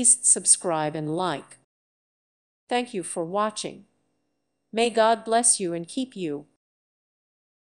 Please subscribe and like. Thank you for watching. May God bless you and keep you.